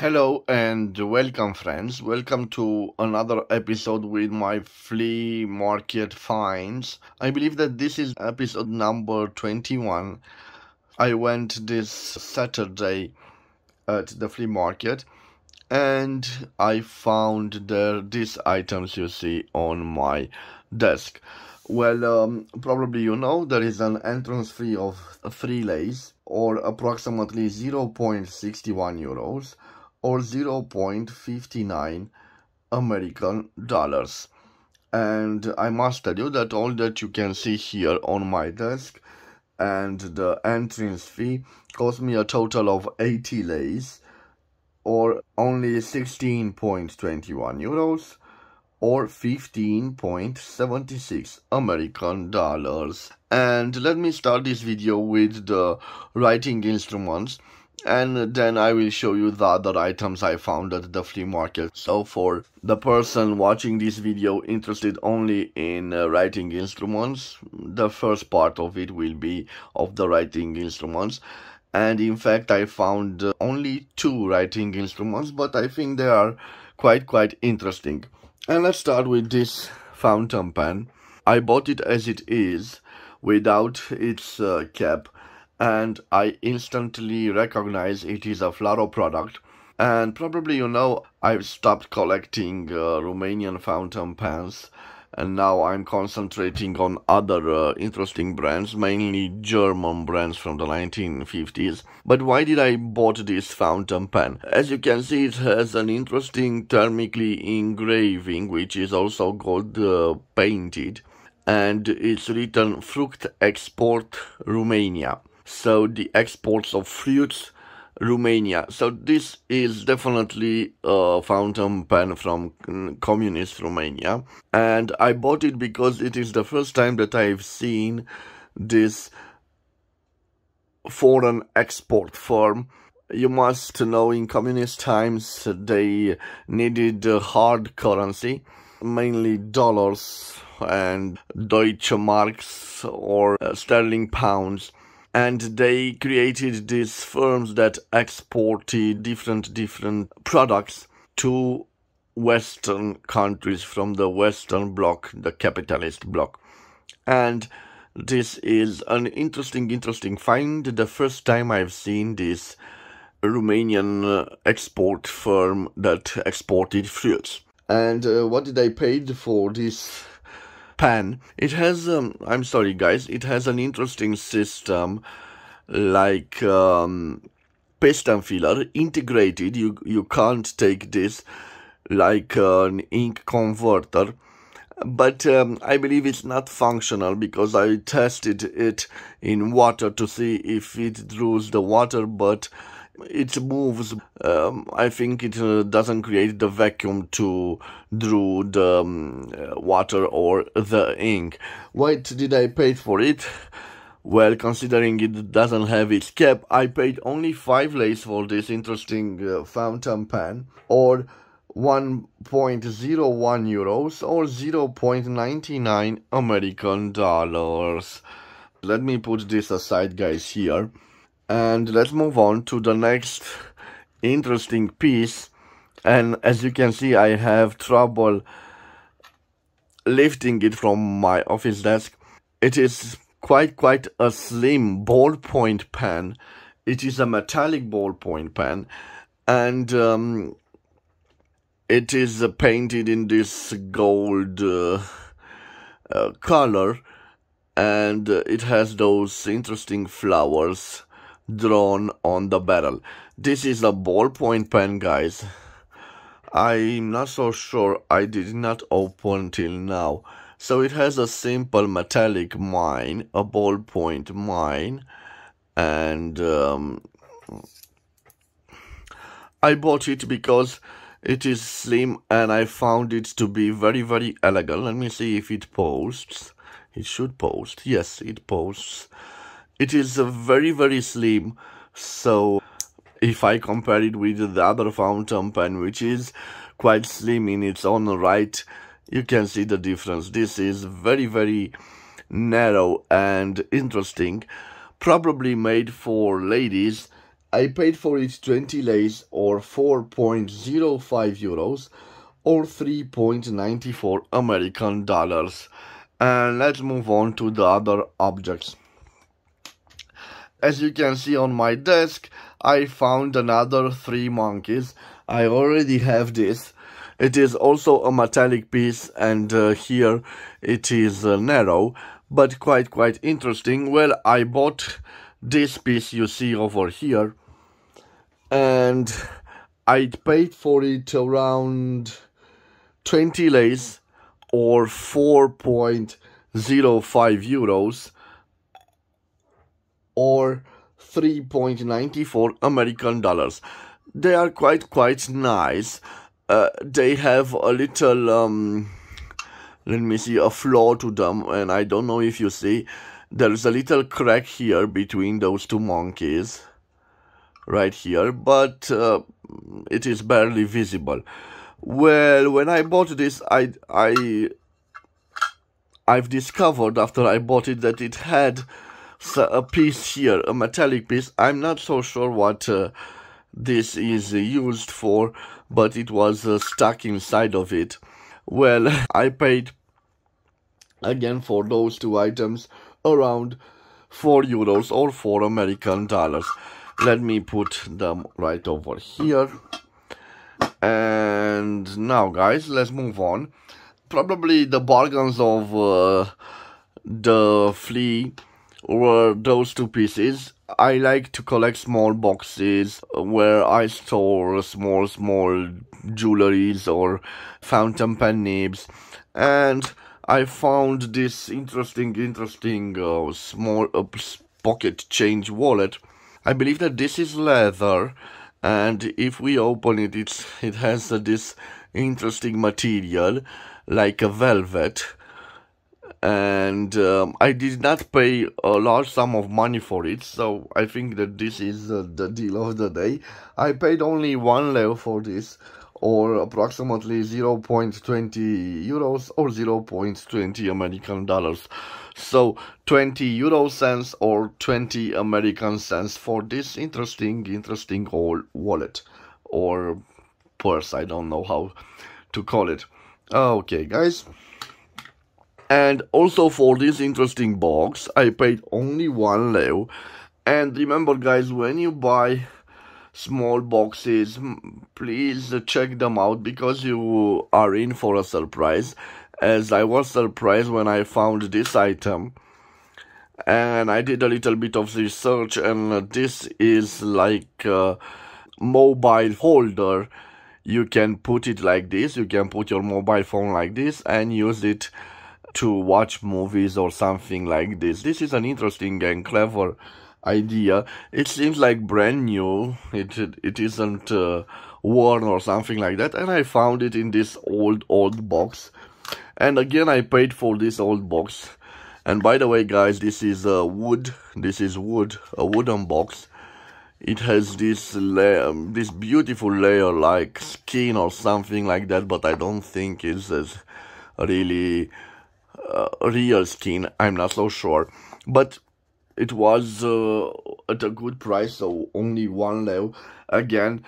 Hello and welcome, friends. Welcome to another episode with my flea market finds. I believe that this is episode number 21. I went this Saturday at the flea market and I found there these items you see on my desk. Well, um, probably you know there is an entrance fee of 3 leis or approximately 0.61 euros or 0.59 American dollars. And I must tell you that all that you can see here on my desk and the entrance fee cost me a total of 80 leis or only 16.21 euros or 15.76 American dollars. And let me start this video with the writing instruments and then I will show you the other items I found at the flea market. So for the person watching this video interested only in uh, writing instruments, the first part of it will be of the writing instruments. And in fact, I found uh, only two writing instruments, but I think they are quite, quite interesting. And let's start with this fountain pen. I bought it as it is, without its uh, cap and I instantly recognize it is a Flaro product. And probably you know I've stopped collecting uh, Romanian fountain pens and now I'm concentrating on other uh, interesting brands, mainly German brands from the 1950s. But why did I bought this fountain pen? As you can see, it has an interesting thermically engraving, which is also gold uh, painted, and it's written Fruct Export Romania so the exports of fruits Romania. So this is definitely a fountain pen from communist Romania. And I bought it because it is the first time that I've seen this foreign export firm. You must know in communist times they needed hard currency, mainly dollars and Deutsche Marks or uh, sterling pounds and they created these firms that exported different different products to western countries from the western bloc the capitalist bloc. And this is an interesting interesting find. The first time i've seen this romanian uh, export firm that exported fruits. And uh, what did i pay for this pen. It has, um, I'm sorry guys, it has an interesting system like um, piston filler integrated. You, you can't take this like an ink converter but um, I believe it's not functional because I tested it in water to see if it draws the water, but it moves. Um, I think it uh, doesn't create the vacuum to draw the um, uh, water or the ink. What did I pay for it? Well, considering it doesn't have its cap, I paid only 5 leis for this interesting uh, fountain pen, or 1.01 euros, or 0.99 American dollars. Let me put this aside, guys, here. And let's move on to the next interesting piece. And as you can see, I have trouble lifting it from my office desk. It is quite, quite a slim ballpoint pen. It is a metallic ballpoint pen. And um, it is uh, painted in this gold uh, uh, color. And it has those interesting flowers drawn on the barrel. This is a ballpoint pen, guys. I'm not so sure I did not open till now. So it has a simple metallic mine, a ballpoint mine, and um, I bought it because it is slim and I found it to be very, very elegant. Let me see if it posts. It should post. Yes, it posts. It is very, very slim. So if I compare it with the other fountain pen, which is quite slim in its own right, you can see the difference. This is very, very narrow and interesting. Probably made for ladies I paid for it 20 leis or 4.05 euros or 3.94 American dollars. And let's move on to the other objects. As you can see on my desk, I found another three monkeys. I already have this. It is also a metallic piece and uh, here it is uh, narrow, but quite, quite interesting. Well, I bought this piece you see over here and I paid for it around 20 leis or 4.05 euros or 3.94 American dollars. They are quite quite nice. Uh, they have a little um, let me see a flaw to them and I don't know if you see there's a little crack here between those two monkeys right here but uh, it is barely visible well when I bought this I I I've discovered after I bought it that it had a piece here a metallic piece I'm not so sure what uh, this is used for but it was uh, stuck inside of it well I paid again for those two items around 4 euros or 4 American dollars. Let me put them right over here. And now guys, let's move on. Probably the bargains of uh, the flea were those two pieces. I like to collect small boxes where I store small, small jewelries or fountain pen nibs. And I found this interesting, interesting uh, small uh, pocket change wallet. I believe that this is leather, and if we open it, it's, it has uh, this interesting material, like a velvet. And um, I did not pay a large sum of money for it, so I think that this is uh, the deal of the day. I paid only one for this, or approximately 0.20 euros or 0.20 American dollars. So 20 euro cents or 20 American cents for this interesting, interesting old wallet or purse. I don't know how to call it. Okay, guys. And also for this interesting box, I paid only one leu. And remember, guys, when you buy small boxes please check them out because you are in for a surprise. As I was surprised when I found this item. And I did a little bit of research and this is like a mobile holder. You can put it like this. You can put your mobile phone like this and use it to watch movies or something like this this is an interesting and clever idea. It seems like brand new. It it isn't uh, worn or something like that. And I found it in this old old box. And again, I paid for this old box. And by the way, guys, this is a uh, wood. This is wood, a wooden box. It has this layer, this beautiful layer like skin or something like that, but I don't think it's as really uh, real skin. I'm not so sure. But it was uh, at a good price, so only one leu. Again,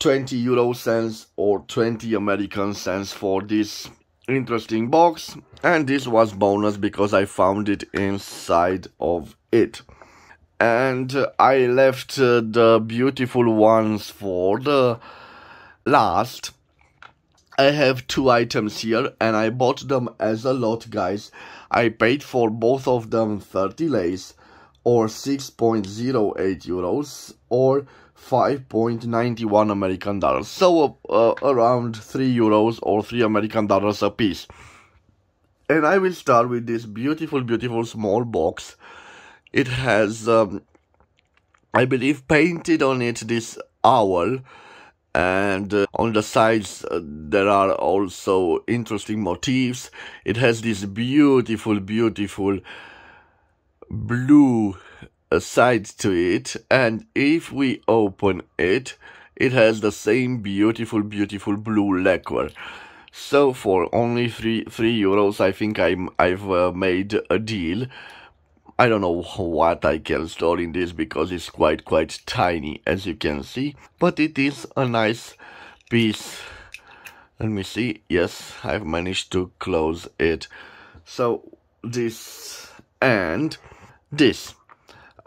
20 euro cents or 20 American cents for this interesting box. And this was bonus because I found it inside of it. And uh, I left uh, the beautiful ones for the last. I have two items here and I bought them as a lot guys. I paid for both of them 30 leis or 6.08 euros or 5.91 American dollars. So uh, around 3 euros or 3 American dollars a piece. And I will start with this beautiful, beautiful small box. It has, um, I believe, painted on it this owl and uh, on the sides uh, there are also interesting motifs. It has this beautiful beautiful blue uh, side to it. And if we open it it has the same beautiful beautiful blue lacquer. So for only three three euros i think i'm i've uh, made a deal I don't know what I can store in this because it's quite quite tiny as you can see but it is a nice piece. Let me see. Yes I've managed to close it. So this and this.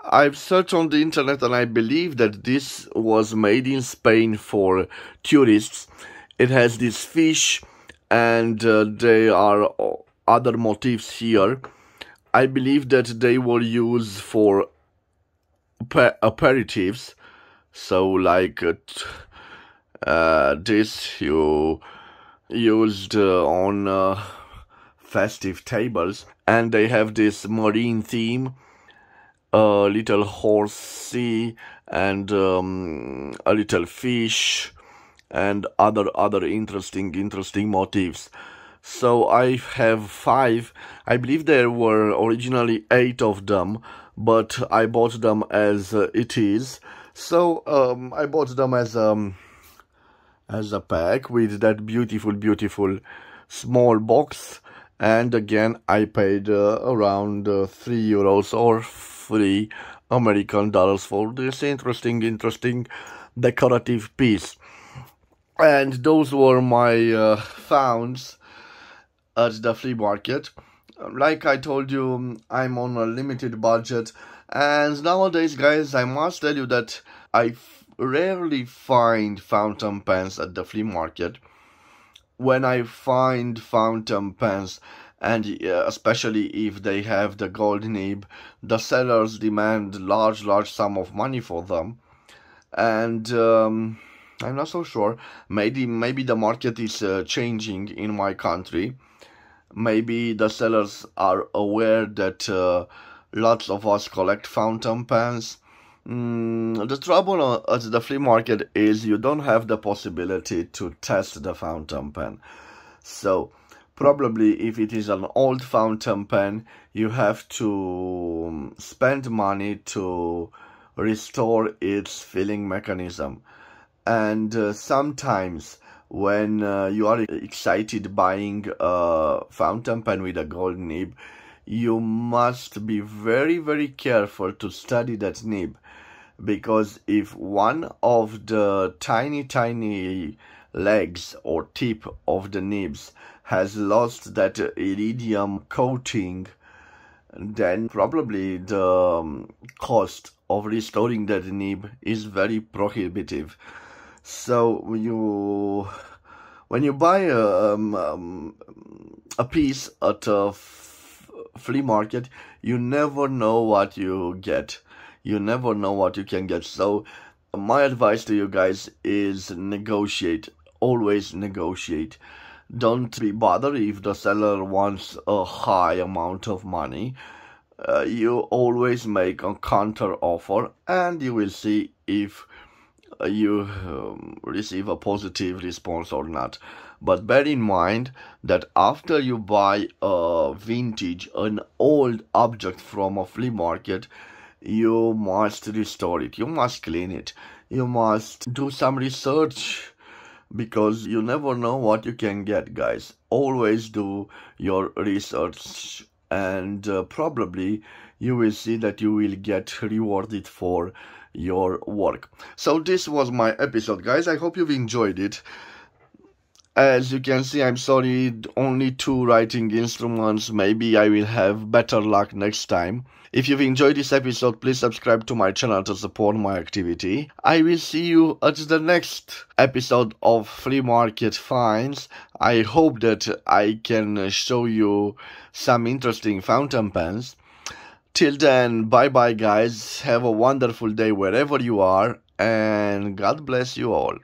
I've searched on the internet and I believe that this was made in Spain for tourists. It has this fish and uh, there are other motifs here I believe that they will use for aperitifs. So like uh, uh, this you used uh, on uh, festive tables and they have this marine theme a little horsey and um, a little fish and other other interesting interesting motifs so I have five. I believe there were originally eight of them, but I bought them as uh, it is. So um, I bought them as um as a pack with that beautiful, beautiful small box. And again, I paid uh, around uh, three euros or three American dollars for this interesting, interesting decorative piece. And those were my uh, founds at the flea market. Like I told you, I'm on a limited budget, and nowadays, guys, I must tell you that I rarely find fountain pens at the flea market. When I find fountain pens, and uh, especially if they have the gold nib, the sellers demand large, large sum of money for them, and um, I'm not so sure. Maybe, maybe the market is uh, changing in my country maybe the sellers are aware that uh, lots of us collect fountain pens. Mm, the trouble at the flea market is you don't have the possibility to test the fountain pen. So, probably if it is an old fountain pen, you have to um, spend money to restore its filling mechanism. And uh, sometimes when uh, you are excited buying a fountain pen with a gold nib, you must be very, very careful to study that nib because if one of the tiny, tiny legs or tip of the nibs has lost that iridium coating, then probably the um, cost of restoring that nib is very prohibitive. So you, when you buy a, um, um, a piece at a flea market, you never know what you get. You never know what you can get. So my advice to you guys is negotiate. Always negotiate. Don't be bothered if the seller wants a high amount of money. Uh, you always make a counter offer and you will see if you um, receive a positive response or not. But bear in mind that after you buy a vintage, an old object from a flea market, you must restore it. You must clean it. You must do some research because you never know what you can get, guys. Always do your research and uh, probably you will see that you will get rewarded for your work. So this was my episode, guys. I hope you've enjoyed it. As you can see, I'm sorry, only two writing instruments. Maybe I will have better luck next time. If you've enjoyed this episode, please subscribe to my channel to support my activity. I will see you at the next episode of Flea Market Finds. I hope that I can show you some interesting fountain pens. Till then, bye bye, guys. Have a wonderful day wherever you are, and God bless you all.